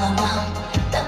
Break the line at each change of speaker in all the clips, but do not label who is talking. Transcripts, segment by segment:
了吗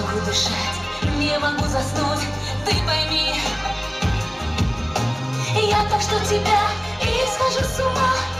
могу дышать, не могу заснуть, ты пойми. Я так что тебя и схожу с ума.